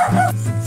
Ha ha!